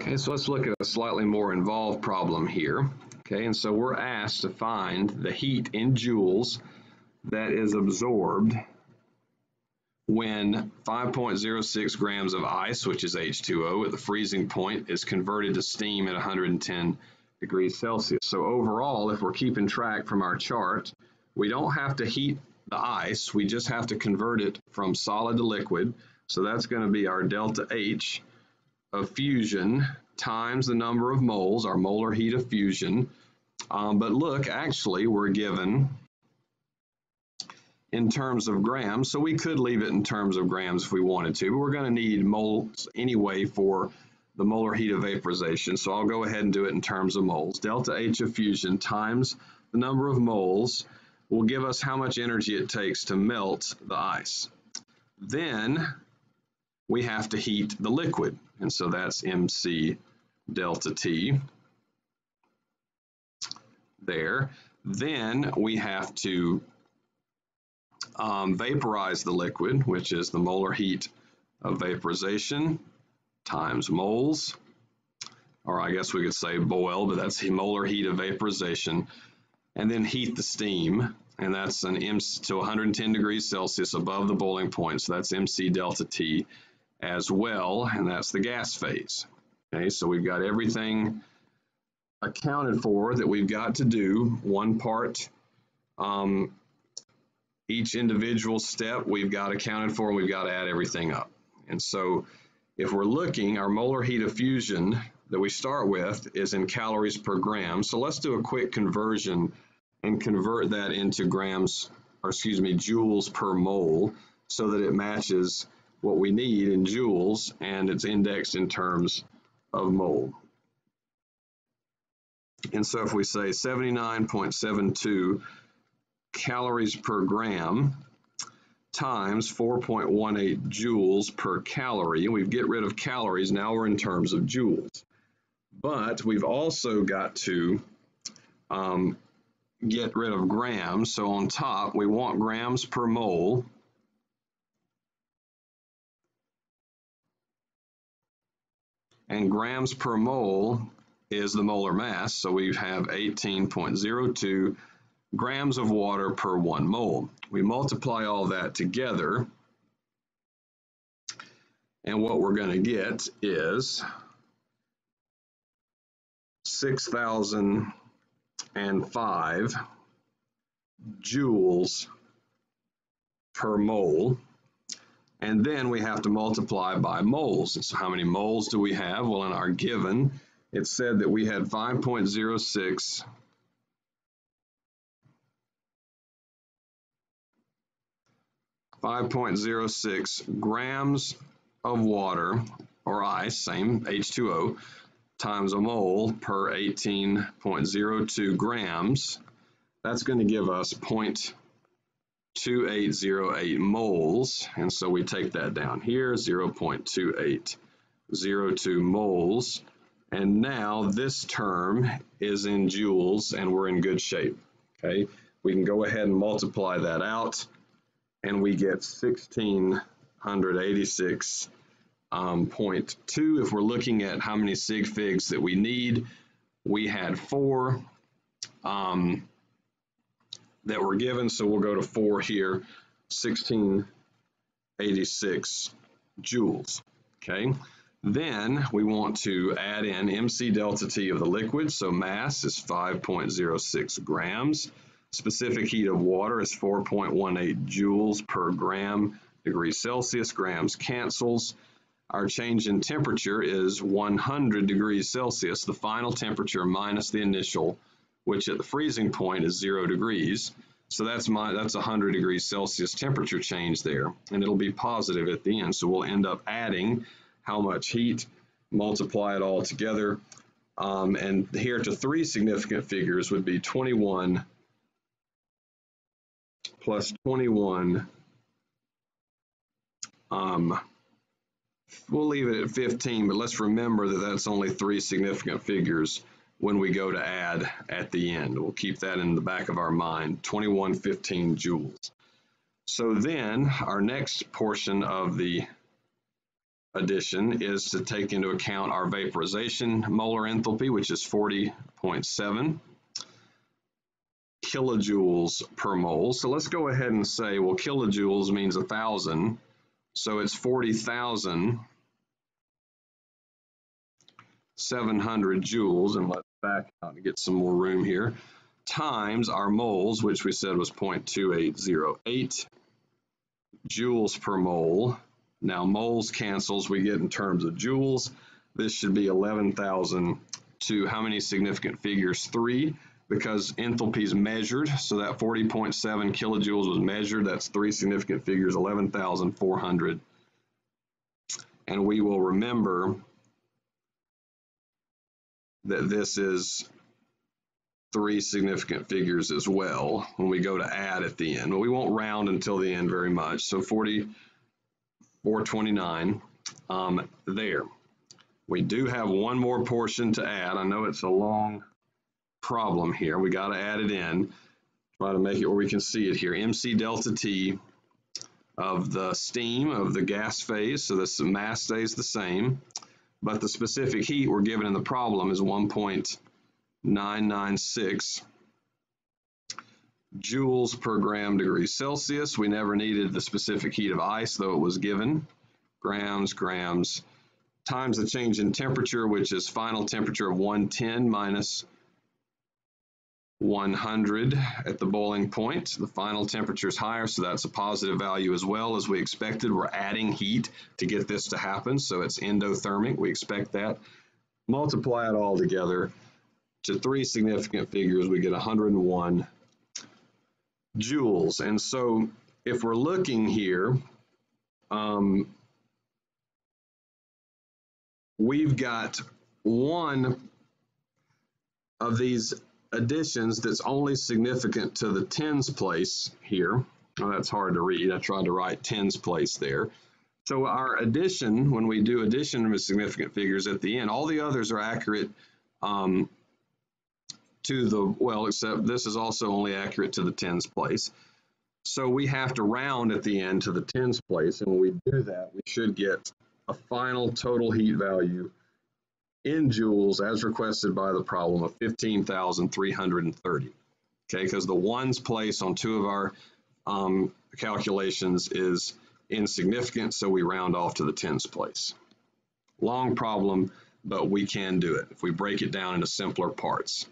Okay, so let's look at a slightly more involved problem here. Okay, and so we're asked to find the heat in joules that is absorbed when 5.06 grams of ice, which is H2O at the freezing point, is converted to steam at 110 degrees Celsius. So overall, if we're keeping track from our chart, we don't have to heat the ice, we just have to convert it from solid to liquid. So that's going to be our delta H of fusion times the number of moles, our molar heat of fusion. Um, but look, actually, we're given in terms of grams, so we could leave it in terms of grams if we wanted to, but we're going to need moles anyway for the molar heat of vaporization, so I'll go ahead and do it in terms of moles. Delta H of fusion times the number of moles will give us how much energy it takes to melt the ice. Then we have to heat the liquid. And so that's MC delta T there. Then we have to um, vaporize the liquid, which is the molar heat of vaporization times moles, or I guess we could say boil, but that's molar heat of vaporization, and then heat the steam, and that's an M to 110 degrees Celsius above the boiling point, so that's MC delta T as well, and that's the gas phase. Okay, so we've got everything accounted for that we've got to do, one part, um, each individual step we've got accounted for, we've got to add everything up. And so if we're looking, our molar heat of fusion that we start with is in calories per gram. So let's do a quick conversion and convert that into grams, or excuse me, joules per mole so that it matches what we need in joules and it's indexed in terms of mole. And so if we say 79.72 calories per gram times 4.18 joules per calorie, and we get rid of calories, now we're in terms of joules. But we've also got to um, get rid of grams, so on top we want grams per mole, and grams per mole is the molar mass. So we have 18.02 grams of water per one mole. We multiply all that together. And what we're going to get is 6,005 joules per mole. And then we have to multiply by moles. So how many moles do we have? Well, in our given, it said that we had 5.06 5.06 grams of water or ice, same H2O, times a mole per 18.02 grams. That's going to give us 0.2808 moles. And so we take that down here, 0.2802 moles. And now this term is in joules and we're in good shape. Okay, we can go ahead and multiply that out and we get 1686.2 um, if we're looking at how many sig figs that we need. We had four um, that were given, so we'll go to four here, 1686 joules, okay? Then we want to add in MC delta T of the liquid. So mass is 5.06 grams. Specific heat of water is 4.18 joules per gram degrees Celsius. Grams cancels. Our change in temperature is 100 degrees Celsius, the final temperature minus the initial, which at the freezing point is zero degrees. So that's my that's 100 degrees Celsius temperature change there, and it'll be positive at the end. So we'll end up adding how much heat, multiply it all together. Um, and here to three significant figures would be 21 plus 21. Um, we'll leave it at 15, but let's remember that that's only three significant figures when we go to add at the end. We'll keep that in the back of our mind, 2115 joules. So then our next portion of the addition is to take into account our vaporization molar enthalpy, which is 40.7 kilojoules per mole. So let's go ahead and say, well, kilojoules means a thousand. So it's 40,000 700 joules, and let's back out and get some more room here, times our moles, which we said was 0.2808 joules per mole. Now moles cancels, we get in terms of joules. This should be 11,000 to how many significant figures? Three, because enthalpy is measured. So that 40.7 kilojoules was measured. That's three significant figures, 11,400. And we will remember that this is three significant figures as well when we go to add at the end. But we won't round until the end very much. So 4429 um, there. We do have one more portion to add. I know it's a long problem here. We got to add it in. Try to make it where we can see it here. MC delta T of the steam of the gas phase. So the mass stays the same but the specific heat we're given in the problem is 1.996 joules per gram degree Celsius. We never needed the specific heat of ice, though it was given. Grams, grams, times the change in temperature, which is final temperature of 110 minus 100 at the boiling point. The final temperature is higher, so that's a positive value as well as we expected. We're adding heat to get this to happen, so it's endothermic. We expect that. Multiply it all together to three significant figures, we get 101 joules. And so if we're looking here, um, we've got one of these additions that's only significant to the tens place here. Oh, that's hard to read. I tried to write tens place there. So our addition, when we do addition of significant figures at the end, all the others are accurate um, to the, well, except this is also only accurate to the tens place. So we have to round at the end to the tens place, and when we do that, we should get a final total heat value in joules as requested by the problem of 15,330. Okay, because the ones place on two of our um, calculations is insignificant, so we round off to the tens place. Long problem, but we can do it if we break it down into simpler parts.